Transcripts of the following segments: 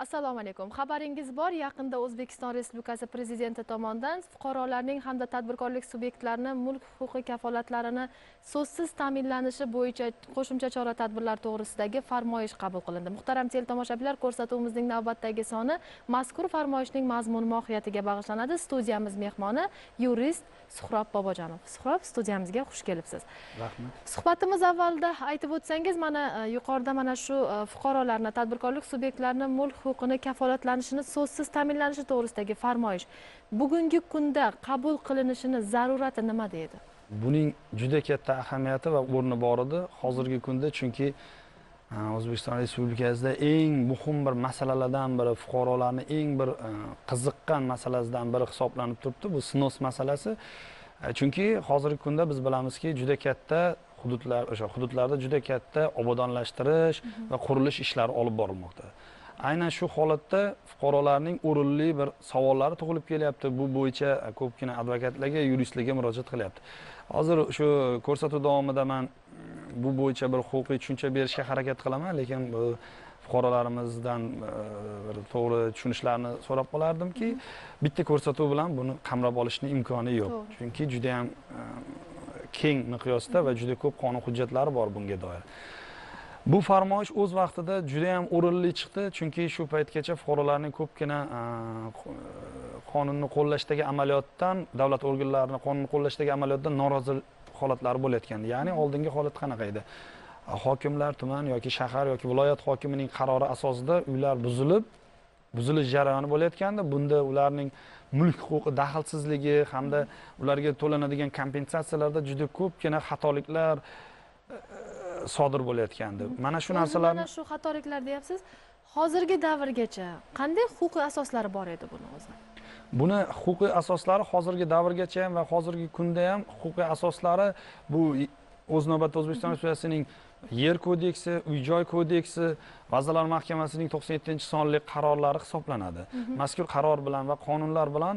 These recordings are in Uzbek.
assalomu alaykum. Xabaringiz bor. Yaqinda o'zbekiston respublikasi prezidenti tomonidan fuqarolarning hamda tadbirkorlik subyektlarini mulk huquqiy kafolatlarini so'zsiz ta'minlanishi bo'yicha qo'shimcha chora tadbirlar to'g'risidagi farmoyish qabul qilindi. Muhtaram teletomoshabinlar ko'rsatuvimizning navbatdagi soni mazkur farmoyishning mazmun mohiyatiga bag'ishlanadi. Studiyamiz mehmoni yurist suhrob bobojonov. Suhrob studiyamizga xush kelibsiz. Rahmat. Suhbatimiz avvalida aytib o'tsangiz mana e, yuqorida mana shu e, fuqarolarni tadbirkorlik subyektlarini mulk huquqini kafolatlanishini so'zsiz ta'minlanishi to'g'risidagi farmoyish. Bugungi kunda qabul qilinishini zarurati nimada edi buning juda katta ahamiyati va o'rni bor edi hozirgi kunda chunki e, o'zbekiston respublikasida eng muhim bir masalalardan biri fuqarolarni eng bir e, qiziqqan masalasidan biri hisoblanib turibdi bu snos masalasi. E, chunki hozirgi kunda biz bilamizki juda katta hududlar o'sha hududlarda juda katta obodonlashtirish va qurilish ishlari olib borilmoqda aynan shu holatda fuqarolarning o'rinli bir savollari tug'ilib kelyapti. Bu bo'yicha ko'pgina advokatlarga yuristlarga murojaat qilyapti. Hozir shu ko'rsatuv davomida man bu bo'yicha bir huquqiy tushuncha berishga harakat qilaman lekin bu fuqarolarimizdan e, bir to'g'ri tushunishlarini so'rab qolardimki bitta ko'rsatuv bilan buni qamrab olishni imkoni yo'q. Chunki judayam e, keng miqyosda va juda ko'p qonun hujjatlari bor bunga doir bu farmoyish o'z vaqtida juda yam o'rinli chiqdi chunki shu paytgacha fuqarolarning ko'pgina e, qonunni qo'llashdagi amaliyotdan davlat organlarini qonunni qo'llashdagi amaliyotdan norozi holatlari bo'layotgandi. Ya'ni oldingi holat qanaqa edi? Hokimlar tuman yoki shahar yoki viloyat hokimining qarori asosida uylar buzilib buzilish jarayoni bo'layotgandi. Bunda ularning mulk huquqi daxlsizligi hamda ularga to'lanadigan kompensatsiyalarda juda ko'pgina xatoliklar e, sodir bo'layotgandi mana shu O'zi narsalarni mana shu xatoliklar deyapsiz. Hozirgi davrgacha qanday huquqiy asoslari bor edi buni o'zi? Buni huquqiy asoslari hozirgi davrgacha ham va hozirgi kunda ham huquqiy asoslari bu o'z navbatida o'zbekiston respublikasining yer kodeksi uy joy kodeksi vazirlar mahkamasining to'qson yettinchi sonli qarorlari hisoblanadi. Mazkur qaror bilan va qonunlar bilan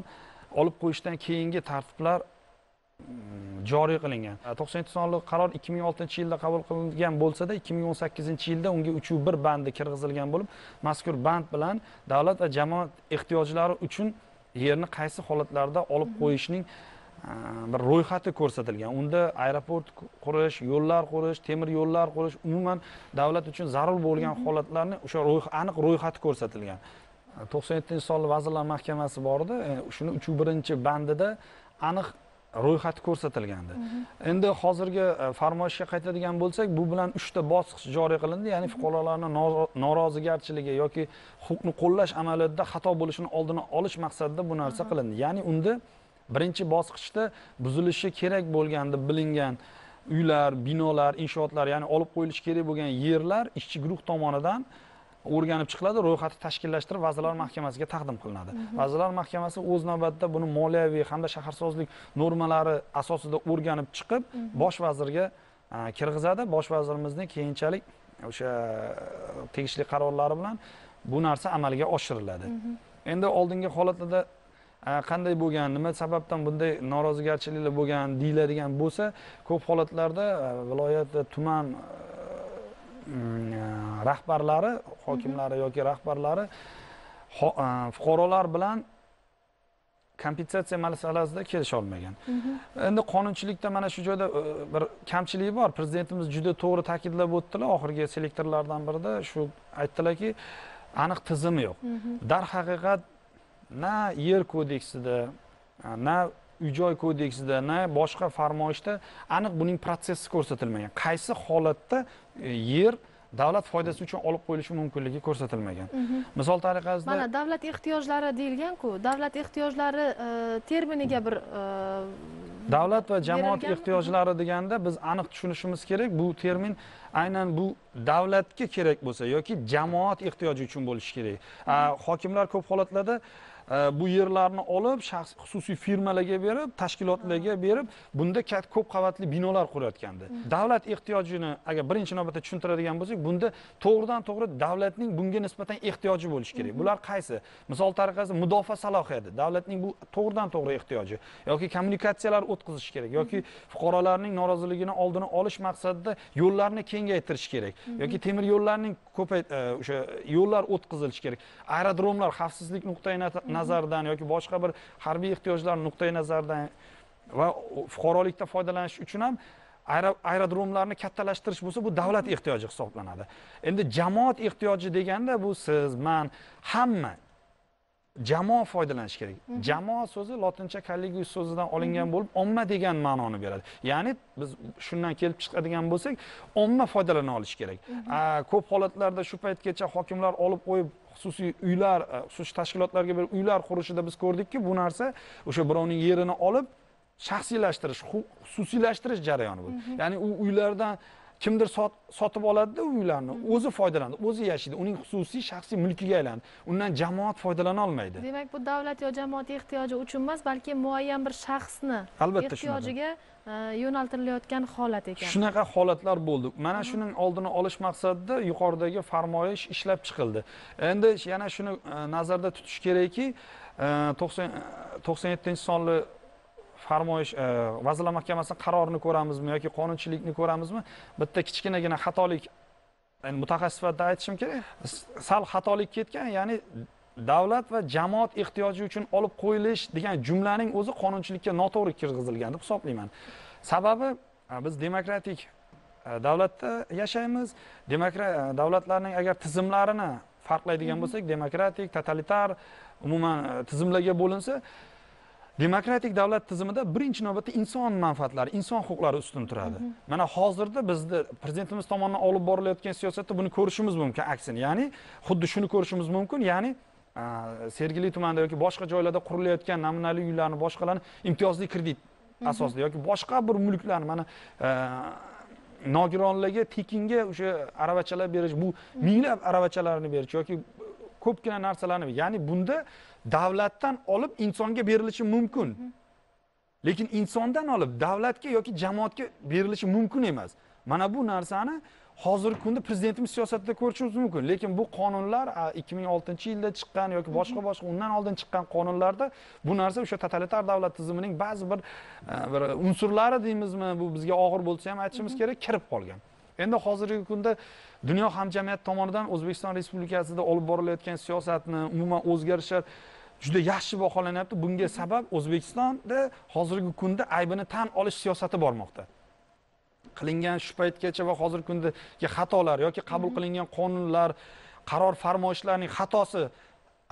olib qo'yishdan keyingi tartiblar joriy qilingan. To'qson yetti sonli qaror ikki ming oltinchi yilda qabul qilingan bo'lsada ikki ming o'n sakkizinchi yilda unga uchuv bir bandi kirgizilgan bo'lib mazkur band bilan davlat va jamoat ehtiyojlari uchun yerni qaysi holatlarda olib qo'yishning a, bir ro'yxati ko'rsatilgan. Unda aeroport qurish yo'llar qurish temir yo'llar qurish umuman davlat uchun zarur bo'lgan holatlarni o'sha aniq ro'yxati ko'rsatilgan. To'qson yettinchi sonli vazirlar mahkamasi bor edi e, shuni uchuv birinchi bandida aniq ro'yxati ko'rsatilgandi. Endi hozirgi e, farmoyishga qaytadigan bo'lsak bu bilan uchta bosqich joriy qilindi. Ya'ni fuqarolarni noro- norozigarchiligi yoki huquqni qo'llash amaliyotida xato bo'lishini oldini olish maqsadida bu narsa qilindi. Ya'ni unda birinchi bosqichda buzilishi kerak bo'lgan deb bilingan uylar binolar inshootlar ya'ni olib qo'yilishi kerak bo'lgan yerlar ishchi guruh tomonidan o'rganib chiqiladi ro'yxati tashkillashtirib vazirlar mahkamasiga taqdim qilinadi. Vazirlar mahkamasi o'z navbatida buni moliyaviy hamda shaharsozlik normalari asosida o'rganib chiqib bosh vazirga a, kirgizadi. Bosh vazirimizning keyinchalik o'sha tegishli qarorlari bilan bu narsa amalga oshiriladi. Endi oldingi holatlarda a, qanday bo'lgan nima sababdan bunday norozigarchiliklar bo'lgan deyiladigan bo'lsa ko'p holatlarda a, viloyat va tuman rahbarlari hokimlari yoki rahbarlari fuqarolar bilan kompensatsiya masalasida kelisholmagan endi qonunchilikda mana shu joyda bir kamchiligi bor. Prezidentimiz juda to'g'ri ta'kidlab o'tdilar. Oxirgi selektorlardan birida shu aytdilarki aniq tizimi yo'q. Darhaqiqat na yer kodeksida na uy joy kodeksida na boshqa farmoyishda aniq buning protsessi ko'rsatilmagan. Qaysi holatda e, yer davlat foydasi uchun olib qo'yilishi mumkinligi ko'rsatilmagan. Misol tariqasida mana davlat ehtiyojlari deyilganku davlat ehtiyojlari e, terminiga bir e, davlat va jamoat ehtiyojlari deganda biz aniq tushunishimiz kerak bu termin aynan bu davlatga kerak bo'lsa yoki jamoat ehtiyoji uchun bo'lishi kerak. Hokimlar ko'p holatlarda bu yerlarni olib shaxs xususiy firmalarga berib tashkilotlarga berib bunda katta ko'p qavatli binolar qurayotgandi. Davlat ehtiyojini agar birinchi navbatda tushuntiradigan bo'lsak bunda to'g'ridan to'g'ri davlatning bunga nisbatan ehtiyoji bo'lishi kerak. Bular qaysi? Misol tariqasida mudofaa salohiyati. Davlatning bu to'g'ridan to'g'ri ehtiyoji yoki kommunikatsiyalar o'tkazish kerak yoki fuqarolarning noroziligini oldini olish maqsadida yo'llarni kengaytirish kerak yoki temir yo'llarning ko'pay e, o'sha yo'llar o'tkazilishi kerak. Aerodromlar xavfsizlik nuqtai nazaridan yoki boshqa bir harbiy ehtiyojlar nuqtai nazaridan va fuqarolikda foydalanish uchun ham aero- aerodromlarni kattalashtirish bo'lsa bu davlat ehtiyoji hisoblanadi. Endi jamoat ehtiyoji deganda bu siz man hamma jamoa foydalanishi kerak. Jamoa so'zi lotincha collegius so'zidan olingan bo'lib omma degan ma'noni beradi. Ya'ni biz shundan kelib chiqadigan bo'lsak omma foydalana olishi kerak. Ko'p holatlarda shu paytgacha hokimlar olib qo'yib xususiy uylar a, xususiy tashkilotlarga berib uylar qurishida biz ko'rdikki bu narsa o'sha birovning yerini olib shaxsiylashtirish xususiylashtirish jarayoni bu. Ya'ni u uylardan kimdir sot- sotib oladida uylarni o'zi foydalanadi o'zi yashaydi uning xususiy shaxsiy mulkiga aylandi. Undan jamoat foydalana olmaydi. Demak bu davlat yo jamoat ehtiyoji uchun emas balki muayyan bir shaxsni Albatta ehtiyojiga e, yo'naltirilayotgan holat ekan. Shunaqa holatlar bo'ldi. Mana shuning oldini olish maqsadida yuqoridagi farmoyish ishlab chiqildi. Endi yana shuni e, nazarda tutish kerakki e, to'qson to'qson yettinchi sonli farmoyish e, vazirlar mahkamasini qarorini ko'ramizmi yoki qonunchilikni ko'ramizmi? Bitta kichkinagina xatolik mutaxassis sifatida aytishim kerak sal xatolik ketgan ya'ni davlat va jamoat ehtiyoji uchun olib qo'yilish degan jumlaning o'zi qonunchilikka noto'g'ri kirgizilgan deb hisoblayman. Sababi e, biz demokratik e, davlatda yashaymiz. Demokra- davlatlarning agar tizimlarini farqlaydigan bo'lsak demokratik totalitar umuman tizimlarga bo'linsa demokratik davlat tizimida birinchi navbatda inson manfaatlari inson huquqlari ustun turadi. Mana hozirda bizni prezidentimiz tomonidan olib borilayotgan siyosatda buni ko'rishimiz mumkin aksini. Ya'ni xuddi shuni ko'rishimiz mumkin ya'ni sergeli tumanida yoki boshqa joylarda qurilayotgan namunali uylarni boshqalarni imtiyozli kredit asosida yoki boshqa bir mulklarni mana nogironlarga tekinga o'sha aravachalar berish bu minglab aravachalarni berish yoki ko'pgina narsalarni ya'ni bunda davlatdan olib insonga berilishi mumkin. Lekin insondan olib davlatga yoki jamoatga berilishi mumkin emas. Mana bu narsani hozirgi kunda prezidentimiz siyosatida ko'rishimiz mumkin. Lekin bu qonunlar a, 2006 yilda chiqqan yoki boshqa boshqa undan oldin chiqqan qonunlarda bu narsa o'sha totalitar davlat tizimining ba'zi bir bir unsurlari deymizmi? Bu bizga og'ir bo'lsa ham aytishimiz kerak kirib qolgan. Endi hozirgi kunda dunyo hamjamiyati tomonidan o'zbekiston respublikasida olib borilayotgan siyosatni umuman o'zgarishlar juda yaxshi baholanyapti. Bunga sabab o'zbekistonda hozirgi kunda aybini tan olish siyosati bormoqda. Qilingan shu paytgacha va hozirgi kundagi xatolar yoki qabul qilingan qonunlar qaror farmoyishlarning xatosi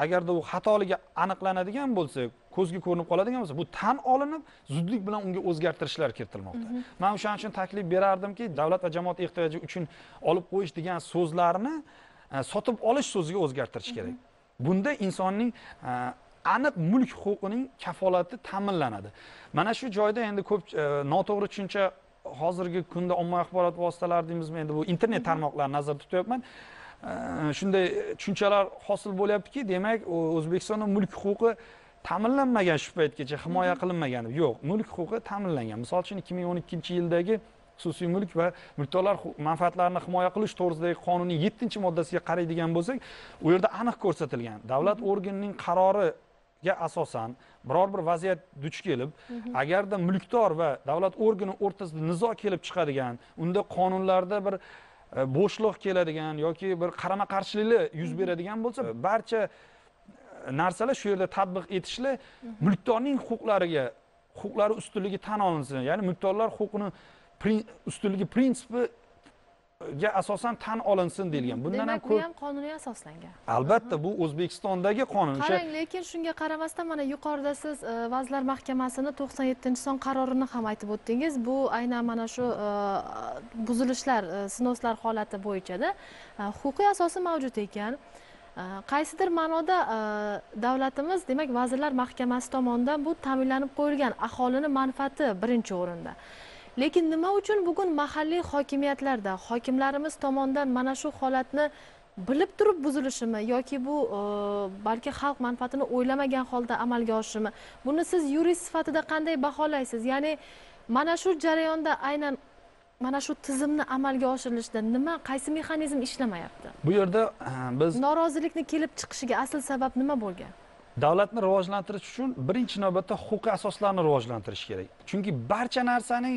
agarda u xatoligi aniqlanadigan bo'lsa ko'zga ko'rinib qoladigan bo'lsa bu tan olinib zudlik bilan unga o'zgartirishlar kiritilmoqda. Man o'shaning uchun taklif berardimki davlat va jamoat ehtiyoji uchun olib qo'yish degan so'zlarni e, sotib olish so'ziga o'zgartirish kerak. Bunda insonning e, aniq mulk huquqining kafolati ta'minlanadi. Mana shu joyda endi ko'p e, noto'g'ri tushuncha hozirgi kunda ommaviy axborot vositalari deymizmi endi bu internet tarmoqlarini nazarda tutyapman. Shunday tushunchalar hosil bo'lyaptiki demak o'zbekistonda mulk huquqi ta'minlanmagan shu paytgacha himoya qilinmagan yo'q. Mulk huquqi ta'minlangan. Misol uchun 2012 yildagi xususiy mulk va mulkdorlar manfaatlarini himoya qilish to'g'risidagi qonunning yettinchi moddasiga qaraydigan bo'lsak u yerda aniq ko'rsatilgan. Davlat organining qaroriga asosan biror bir vaziyat duch kelib agarda mulkdor va davlat organi o'rtasida nizo kelib chiqadigan unda qonunlarda bir e, bo'shliq keladigan yoki bir qarama qarshiliklar yuz beradigan bo'lsa barcha narsalar shu yerda tatbiq etishli mulkdorning huquqlariga huquqlari ustunligi tan olinsin. Ya'ni mulkdorlar huquqini ustunligi prinsipiga asosan tan olinsin deyilgan. Bundan ham ko'p ham qonuniy asoslangan. Albatta bu o'zbekistondagi qonun. Qarang lekin shunga qaramasdan mana yuqorida siz e, vazirlar mahkamasini to'qson yettinchi son qarorini ham aytib o'tdingiz. Bu aynan mana shu e, buzilishlar e, snoslar holati bo'yichada huquqiy asosi mavjud ekan qaysidir ma'noda e, davlatimiz demak vazirlar mahkamasi tomonidan bu ta'minlanib qo'yilgan aholini manfaati birinchi o'rinda. Lekin nima uchun bugun mahalliy hokimiyatlarda hokimlarimiz tomonidan mana shu holatni bilib turib buzilishimi yoki bu e, balki xalq manfaatini o'ylamagan holda amalga oshishimi? Buni siz yurist sifatida qanday baholaysiz? Ya'ni mana shu jarayonda aynan mana shu tizimni amalga oshirilishida nima qaysi mexanizm ishlamayapti? Bu yerda e, biz norozilikni kelib chiqishiga asl sabab nima bo'lgan? Davlatni rivojlantirish uchun birinchi navbatda huquqiy asoslarni rivojlantirish kerak. Chunki barcha narsaning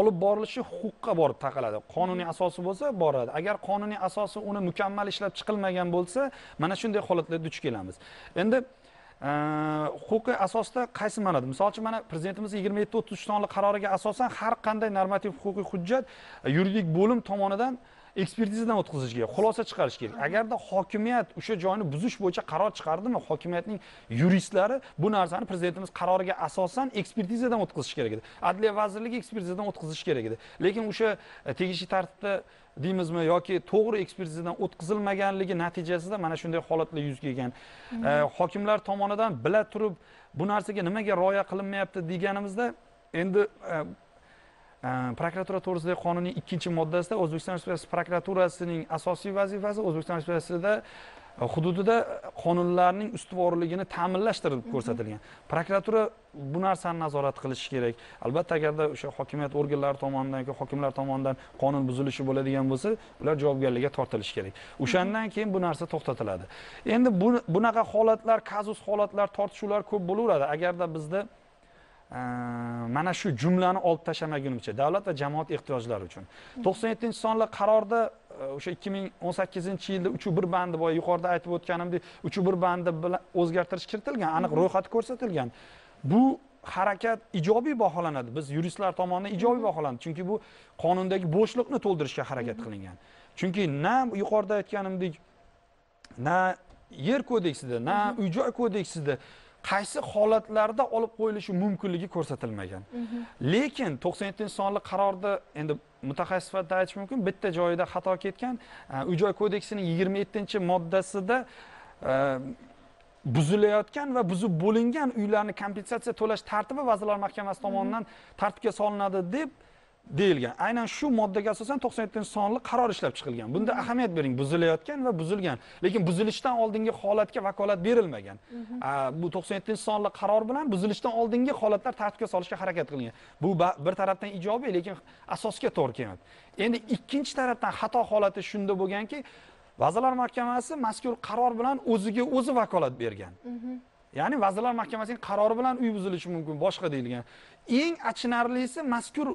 olib borilishi huquqqa borib taqaladi. Qonuniy asosi bo'lsa boradi. Agar qonuniy asosi uni mukammal ishlab chiqilmagan bo'lsa mana shunday holatlarga duch kelamiz. Endi huquqiy asosda qaysi ma'noda? Misol uchun mana prezidentimiz yigirma yetti o'ttiz uch sonli qaroriga asosan har qanday normativ huquqiy hujjat yuridik bo'lim tomonidan ekspertizadan o'tkazish kerak xulosa chiqarish kerak agarda hokimiyat o'sha joyni buzish bo'yicha qaror chiqardimi hokimiyatning yuristlari bu narsani prezidentimiz qaroriga asosan ekspertizadan o'tkazish kerak edi. Adliya vazirligi ekspertizadan o'tkazish kerak edi. Lekin o'sha e, tegishli tartibda deymizmi yoki to'g'ri ekspertizadan o'tkazilmaganligi natijasida mana shunday holatlar yuz kelgan. E, hokimlar tomonidan bila turib bu narsaga nimaga rioya qilinmayapti deganimizda endi e, prokuratura to'g'risidagi qonunning ikkinchi moddasida o'zbekiston respublikasi prokuraturasining asosiy vazifasi o'zbekiston respublikasida e, hududida qonunlarning ustuvorligini ta'minlash deb ko'rsatilgan. Prokuratura bu narsani nazorat qilishi kerak. Albatta agarda o'sha hokimiyat organlari tomonidan yoki hokimlar tomonidan qonun buzilishi bo'ladigan bo'lsa ular javobgarlikka tortilishi kerak. O'shandan keyin bu narsa to'xtatiladi. Endi bu bunaqa holatlar kazus holatlar tortishuvlar ko'p bo'laveradi. Agarda bizda mana shu jumlani olib tashlamagunimcha davlat va jamoat ehtiyojlari uchun. to'qson yettinchi sonli qarorda e, o'sha ikki ming o'n sakkizinchi yilda uch bir bandi boya yuqorida aytib o'tganimdek uch bir bandi bilan o'zgartirish kiritilgan aniq ro'yxati ko'rsatilgan. Bu harakat ijobiy baholanadi. Biz yuristlar tomonidan ijobiy baholanadi chunki bu qonundagi bo'shliqni to'ldirishga harakat qilingan. Chunki na yuqorida aytganimdek na yer kodeksida na uy joy kodeksida qaysi holatlarda olib qo'yilishi mumkinligi ko'rsatilmagan. Lekin to'qson yettinchi sonli qarorda endi mutaxassis sifatida aytish mumkin bitta joyida xato ketgan e, uy joy kodeksining yigirma yettinchi moddasida e, buzilayotgan va buzib bo'lingan uylarni kompensatsiya to'lash tartibi vazirlar mahkamasi tomonidan tartibga solinadi deb deyilgan. Aynan shu moddaga asosan to'qson yettinchi sonli qaror ishlab chiqilgan. Bunda ahamiyat bering. Buzilayotgan va buzilgan. Lekin buzilishdan oldingi holatga vakolat berilmagan. A, bu to'qson yettinchi sonli qaror bilan buzilishdan oldingi holatlar tartibga solishga harakat qilingan. Bu bir tarafdan ijobiy lekin asosga to'g'ri kelmayapti endi ikkinchi tarafdan xato holati shunda bo'lganki vazirlar mahkamasi mazkur qaror bilan o'ziga o'zi vakolat bergan. Ya'ni vazirlar mahkamasining qarori bilan uy buzilishi mumkin boshqa deyilgan. Eng achinarlisi mazkur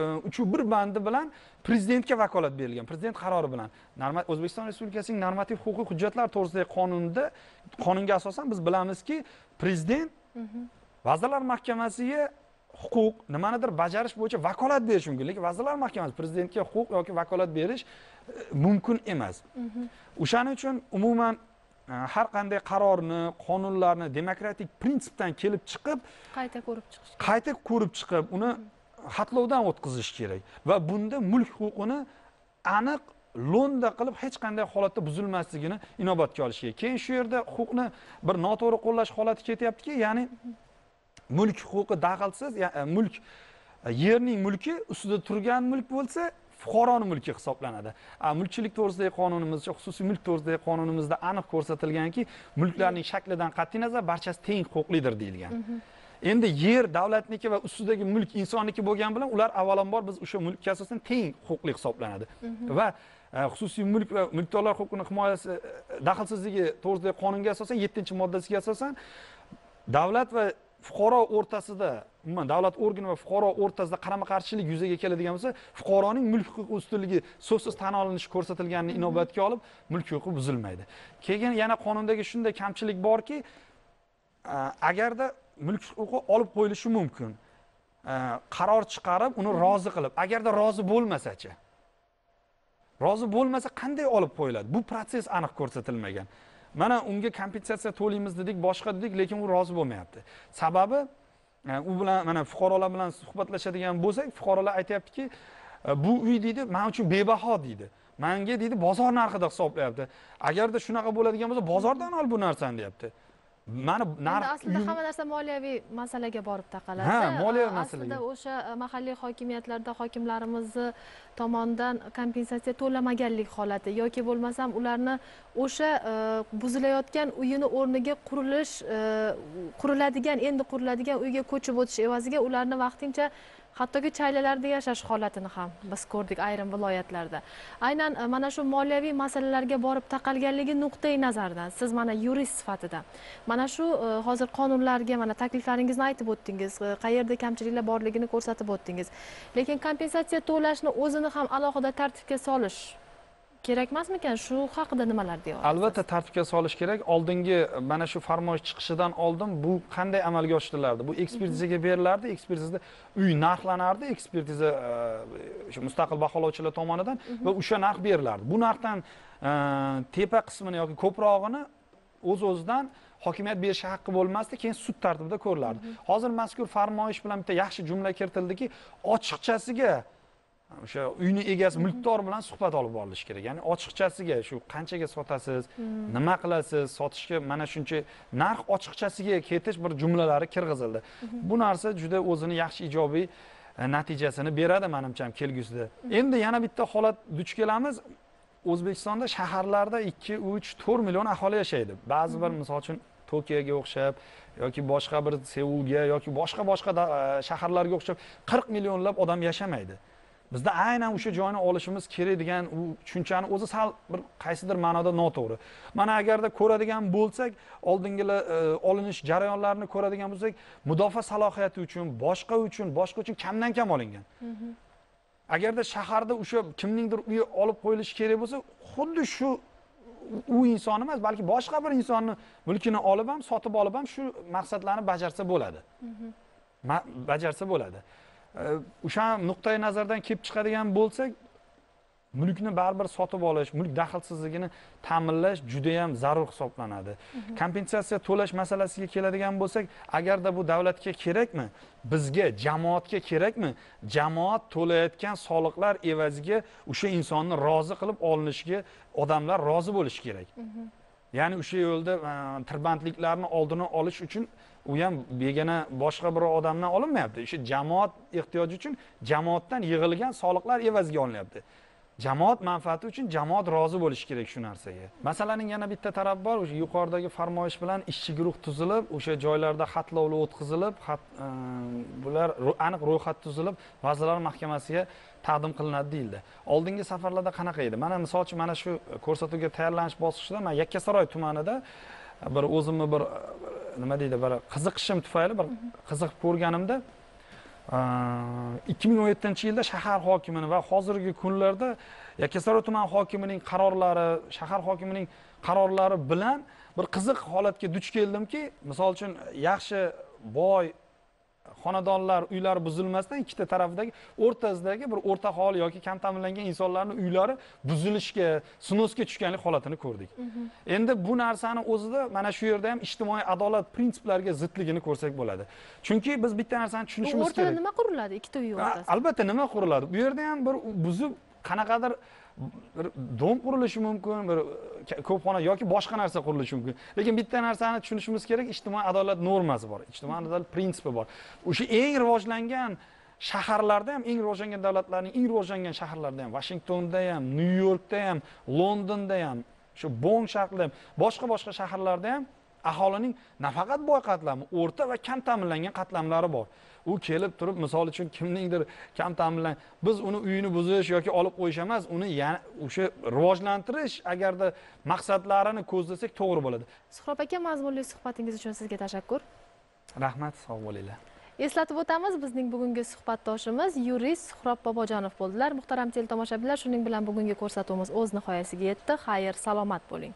e, uch bir bandi bilan prezidentga vakolat berilgan prezident qarori bilan. O'zbekiston respublikasining normativ huquqiy hujjatlar to'g'risidagi qonunida qonunga asosan biz bilamizki prezident vazirlar mahkamasiga huquq nimanidir bajarish bo'yicha vakolat berishi mumkin. Lekin vazirlar mahkamasi prezidentga huquq yoki vakolat berish e, mumkin emas. O'shaning uchun umuman e, har qanday qarorni qonunlarni demokratik prinsipdan kelib chiqib qayta ko'rib chiqish qayta ko'rib chiqib uni xatlovdan o'tkazish kerak. Va bunda mulk huquqini aniq lo'nda qilib hech qanday holatda buzilmasligini inobatga olish kerak keyin shu yerda huquqni bir noto'g'ri qo'llash holati ketyaptiki ya'ni mulk huquqi daxlsiz e, mulk e, yerning mulki ustida turgan mulk bo'lsa fuqaroni mulki hisoblanadi. Mulkchilik to'g'risidagi qonunimizda xususiy mulk to'g'risidagi qonunimizda aniq ko'rsatilganki mulklarning shaklidan qat'iy nazar barchasi teng huquqlidir deyilgan. Mhmm. Endi yer davlatniki va ustidagi mulk insonniki bo'lgani bilan ular avvalambor biz o'sha mulkka asosan teng huquqli hisoblanadi. Va e, xususiy mulk va mulkdorlar huquqini himoyasi e, daxlsizligi to'g'risidagi qonunga asosan yettinchi moddasiga asosan davlat va fuqaro o'rtasida umuman davlat organi va fuqaro o'rtasida qarama qarshilik yuzaga keladigan bo'lsa fuqaroning mulk huquqi ustunligi so'zsiz tan olinishi ko'rsatilganini inobatga olib mulk huquqi buzilmaydi. Keyin yana qonundagi shunday kamchilik borki a, agarda mulk huquqi olib qo'yilishi mumkin. Qaror chiqarib uni rozi qilib. Agarda rozi bo'lmasachi rozi bo'lmasa qanday olib qo'yiladi? Bu protsess aniq ko'rsatilmagan. Mana unga kompensatsiya to'laymiz dedik boshqa dedik lekin u rozi bo'lmayapti. Sababi e, u bilan mana fuqarolar bilan suhbatlashadigan bo'lsak fuqarolar aytyaptiki e, bu uy deydi man uchun bebaho deydi. Manga deydi bozor narxida hisoblayapti. Agarda shunaqa bo'ladigan bo'lsa bozordan ol bu narsani deyapti mana narx aslida hamma narsa moliyaviy masalaga borib taqaladi Ha, moliyaviy masalaga. aslida o'sha e, mahalliy hokimiyatlarda hokimlarimizni tomonidan kompensatsiya to'lamaganlik holati yoki bo'lmasam ularni o'sha e, buzilayotgan uyini o'rniga qurilish e, quriladigan endi quriladigan uyga ko'chib o'tish evaziga ularni vaqtincha hattoki chaylalarda yashash holatini ham biz ko'rdik ayrim viloyatlarda. Aynan e, mana shu moliyaviy masalalarga borib taqalganligi nuqtai nazardan siz mana yurist sifatida. Mana shu e, hozir qonunlarga mana takliflaringizni aytib o'tdingiz e, qayerda kamchiliklar borligini ko'rsatib o'tdingiz. Lekin kompensatsiya to'lashni o'zini ham alohida tartibga solish kerak emasmikan shu haqida nimalar deya olasiz albatta tartibga solish kerak. Oldingi mana shu farmoyish chiqishidan oldin bu qanday amalga oshirilardi bu ekspertizaga berilardi ekspertizada uy narxlanardi ekspertiza e, o'sha mustaqil baholovchilar tomonidan va o'sha narx berilardi. Bu narxdan e, tepa qismini yoki ko'prog'ini o'z o'zidan hokimiyat berishi haqqi bo'lmasdi keyin sud tartibida ko'rilardi. Hozir mazkur farmoyish bilan bitta yaxshi jumla kiritildiki ochiqchasiga o'sha uyni egasi mulkdor bilan suhbat olib borilishi kerak. Ya'ni ochiqchasiga shu qanchaga sotasiz nima qilasiz sotishga mana shuncha narx ochiqchasiga ketish bir jumlalari kirgizildi. Bu narsa juda o'zini yaxshi ijobiy e, natijasini beradi manimcha kelgusida. Endi yana bitta holat duch kelamiz. O'zbekistonda shaharlarda ikki uch to'rt million aholi yashaydi. Ba'zi bir misol uchun tokioga o'xshab yoki boshqa bir seulga yoki boshqa boshqa e, shaharlarga o'xshab qirq millionlab odam yashamaydi bizda aynan o'sha joyni olishimiz kerak degan u tushunchani o'zi sal bir qaysidir ma'noda noto'g'ri. Mana agarda ko'radigan bo'lsak oldingilar e, olinish jarayonlarini ko'radigan bo'lsak mudofaa salohiyati uchun boshqa uchun boshqa uchun kamdan kam olingan. Agarda shaharda o'sha kimningdir uyi olib qo'yilishi kerak bo'lsa xuddi shu u inson emas balki boshqa bir insonni mulkini olib ham sotib olib ham shu maqsadlarni bajarsa bo'ladi. Ma- bajarsa bo'ladi o'sha nuqtai nazardan kelib chiqadigan bo'lsak mulkni baribir sotib olish mulk daxlsizligini ta'minlash judayam zarur hisoblanadi. Kompensatsiya to'lash masalasiga keladigan bo'lsak agarda bu davlatga kerakmi bizga jamoatga kerakmi jamoat to'layotgan soliqlar evaziga o'sha insonni rozi qilib olinishiga odamlar rozi bo'lishi kerak. Ya'ni o'sha yo'lda e, tirbandliklarni oldini olish uchun u ham begona boshqa bir odamdan olinmayapti. O'sha jamoat ehtiyoji uchun jamoatdan yig'ilgan soliqlar evaziga olinyapti. Jamoat manfaati uchun jamoat rozi bo'lishi kerak shu narsaga. Masalaning yana bitta tarafi bor o'sha yuqoridagi farmoyish bilan ishchi guruh tuzilib o'sha joylarda xatlovlar o'tkazilib xat ehm, bular aniq ro'yxat tuzilib vazirlar mahkamasiga taqdim qilinadi deyildi. Oldingi safarlarda qanaqa edi? Mana misol uchun mana shu ko'rsatuvga tayyorlanish bosqichida man yakkasaroy tumanida bir o'zimni bir nima deydi bir qiziqishim tufayli bir qiziqib ko'rganimda ikki ming o'n yettinchi yilda shahar hokimini va hozirgi kunlarda yakkasaroy tuman hokimining qarorlari shahar hokimining qarorlari bilan bir qiziq holatga duch keldimki misol uchun yaxshi boy xonadonlar uylari buzilmasdan ikkita tarafidagi o'rtasidagi bir o'rta aholi yoki kam ta'minlangan insonlarni uylari buzilishga snosga tushganlik holatini ko'rdik. Endi bu narsani o'zida mana shu yerda ham ijtimoiy adolat prinsiplariga zidligini ko'rsak bo'ladi. Chunki biz bitta narsani tushunishimiz o'rtada kerak. nima quriladi? Ikkita uy o'rtasida. albatta nima quriladi? Bu yerda ham bir buzib qanaqadir bir dom qurilishi mumkin bir e, ko'pxona ko'p xona yoki boshqa narsa qurilishi mumkin. Lekin bitta narsani tushunishimiz kerak ijtimoiy adolat normasi bor ijtimoiy adolat prinsipi bor. O'sha eng rivojlangan shaharlarda ham eng rivojlangan davlatlarning eng rivojlangan shaharlarida ham vashingtonda ham nyu yorkda ham londonda ham shu bon shahrida ham boshqa boshqa shaharlarda ham aholining nafaqat boy qatlami o'rta va kam ta'minlangan qatlamlari bor. U kelib turib misol uchun kimningdir kam ta'minlan biz uni uyini buzish yoki olib qo'yish emas uni yana o'sha rivojlantirish agarda maqsadlarini ko'zlasak to'g'ri bo'ladi. Suhrob aka mazmunli suhbatingiz uchun sizga tashakkur. Rahmat sog' bo'linglar. Eslatib o'tamiz bizning bugungi suhbatdoshimiz yurist suhrob bobojonov bo'ldilar. Muhtaram teletomoshabinlar shuning bilan bugungi ko'rsatuvimiz o'z nihoyasiga yetdi. Xayr salomat bo'ling